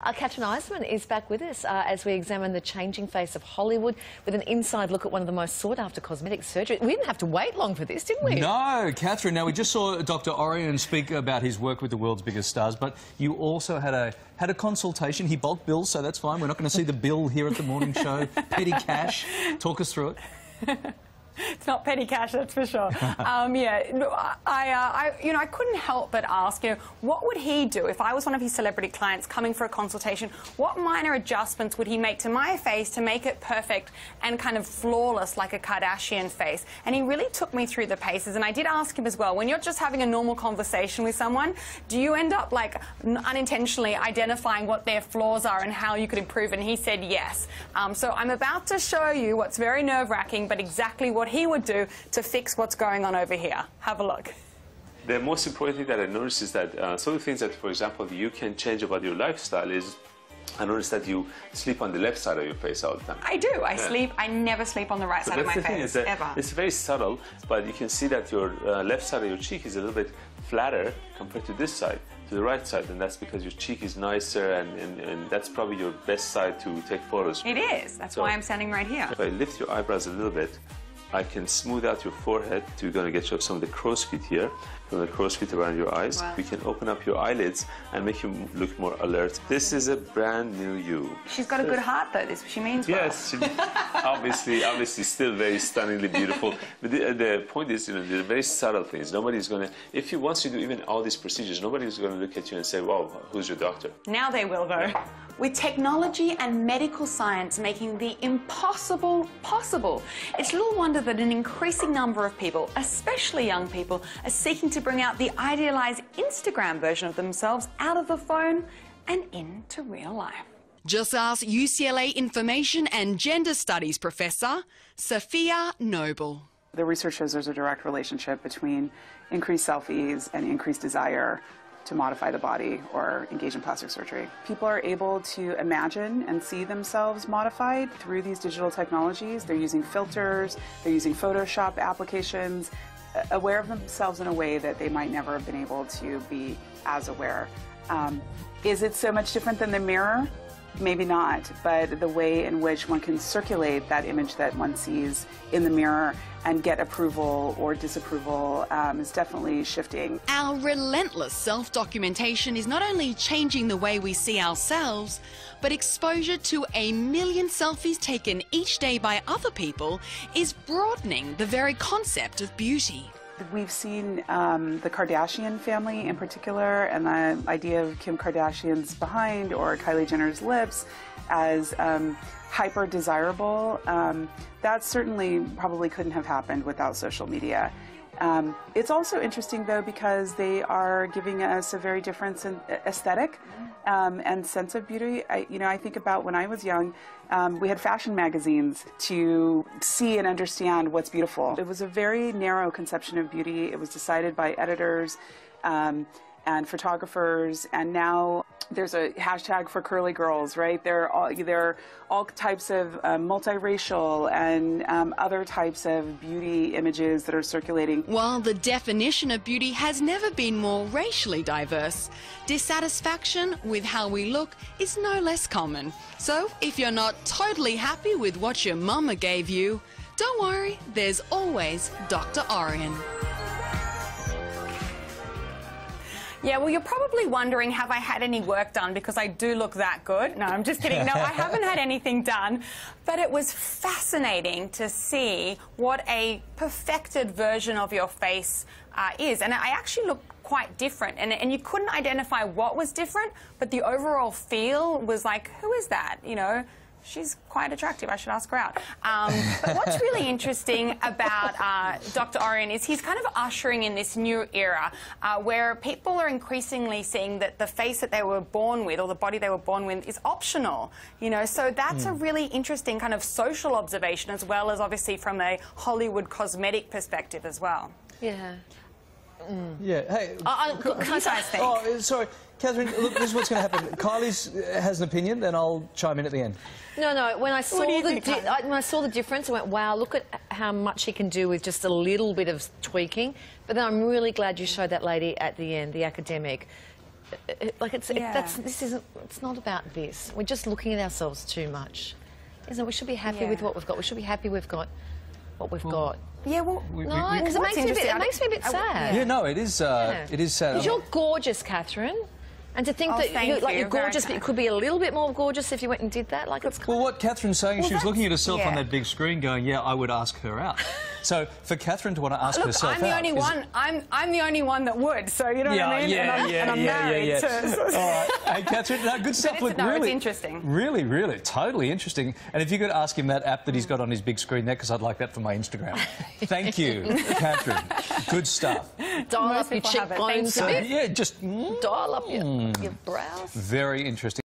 Uh, Kathryn Eisman is back with us uh, as we examine the changing face of Hollywood with an inside look at one of the most sought after cosmetic surgeries. We didn't have to wait long for this, did we? No, Kathryn. Now, we just saw Dr. Ourian speak about his work with the world's biggest stars, but you also had a had a consultation. He bulk bills, so that's fine. We're not going to see the bill here at the morning show. Petty cash. Talk us through it. it's not petty cash, that's for sure. um, yeah, I, uh, I, you know, I couldn't help but ask, you know, what would he do if I was one of his celebrity clients coming for a consultation? What minor adjustments would he make to my face to make it perfect and kind of flawless like a Kardashian face? And he really took me through the paces. And I did ask him as well, when you're just having a normal conversation with someone, do you end up like unintentionally identifying what their flaws are and how you could improve? And he said yes. Um, so I'm about to show you what's very nerve-wracking, but exactly what what he would do to fix what's going on over here. Have a look. The most important thing that I noticed is that uh, some of the things that, for example, you can change about your lifestyle is I noticed that you sleep on the left side of your face all the time. I do. I yeah. sleep. I never sleep on the right so side of my face. Ever. It's very subtle, but you can see that your uh, left side of your cheek is a little bit flatter compared to this side, to the right side, and that's because your cheek is nicer, and, and, and that's probably your best side to take photos. It is. That's so why I'm standing right here. If I lift your eyebrows a little bit, I can smooth out your forehead. We're going to get you some of the crow's feet here, from the crow's feet around your eyes. Wow. We can open up your eyelids and make you look more alert. This is a brand new you. She's got a good heart, though. This she means well. Yes, she, obviously, obviously, still very stunningly beautiful. But the, the point is, you know, they're very subtle things. Nobody's going to, if you once you do even all these procedures, nobody's going to look at you and say, "Wow, who's your doctor?" Now they will, though. With technology and medical science making the impossible possible, it's little wonder that an increasing number of people, especially young people, are seeking to bring out the idealized Instagram version of themselves out of the phone and into real life. Just ask UCLA Information and Gender Studies professor Safiya Noble. The research shows there's a direct relationship between increased selfies and increased desire to modify the body or engage in plastic surgery. People are able to imagine and see themselves modified through these digital technologies. They're using filters, they're using Photoshop applications, aware of themselves in a way that they might never have been able to be as aware. Um, is it so much different than the mirror? Maybe not, but the way in which one can circulate that image that one sees in the mirror and get approval or disapproval um, is definitely shifting. Our relentless self documentation is not only changing the way we see ourselves, but exposure to a million selfies taken each day by other people is broadening the very concept of beauty. We've seen um, the Kardashian family in particular and the idea of Kim Kardashian's behind or Kylie Jenner's lips as um, hyper desirable. Um, that certainly probably couldn't have happened without social media. Um, it's also interesting though because they are giving us a very different aesthetic um, and sense of beauty. I, you know, I think about when I was young, um, we had fashion magazines to see and understand what's beautiful. It was a very narrow conception of beauty. It was decided by editors um, and photographers, and now there's a hashtag for curly girls, right? There are all, there are all types of uh, multiracial and um, other types of beauty images that are circulating. While the definition of beauty has never been more racially diverse, dissatisfaction with how we look is no less common. So if you're not totally happy with what your mama gave you, don't worry, there's always Dr. Ourian. Yeah, well, you're probably wondering, have I had any work done because I do look that good? No, I'm just kidding. No, I haven't had anything done. But it was fascinating to see what a perfected version of your face uh, is. And I actually look quite different. And, and you couldn't identify what was different, but the overall feel was like, who is that? You know? She's quite attractive. I should ask her out. Um, but what's really interesting about uh, Dr. Ourian is he's kind of ushering in this new era uh, where people are increasingly seeing that the face that they were born with or the body they were born with is optional. You know, so that's mm. a hmm. really interesting kind of social observation as well as obviously from a Hollywood cosmetic perspective as well. Yeah. Mm. Yeah. Hey. Uh, uh, can I think? Oh, sorry. Kathryn, look, this is what's going to happen. Kylie's uh, has an opinion, then I'll chime in at the end. No, no. When I saw the I, when I saw the difference, I went, "Wow! Look at how much he can do with just a little bit of tweaking." But then I'm really glad you showed that lady at the end, the academic. uh, like it's Yeah. it, that's this isn't it's not about this. We're just looking at ourselves too much, isn't it? We should be happy with what we've got. We should be happy we've got what we've got. Yeah, well, We- we- No, we- because it makes me a bit, it makes me a bit sad. yeah, no, it is. Uh, It is sad. Because you're gorgeous, Kathryn. And to think Oh, that thank you, like you. you're gorgeous, but you could be a little bit more gorgeous if you went and did that. Like it's Well, what Kathryn's saying, she was looking at herself on that big screen, going, "Yeah, I would ask her out." so for Kathryn to want to ask Look, herself I'm the out, only is- one. I'm I'm the only one that would. So you know what I mean? and I'm, and I'm married. so- All right, hey Kathryn, no, good stuff. Look, no, it's really interesting. Really, really, totally interesting. And if you could ask him that app that he's got on his big screen there, because I'd like that for my Instagram. Thank you, Kathryn. Good stuff. dial Most up your people have it. cheekbones Thank a you. bit, Yeah, just mm, dial up your, your brows. very interesting.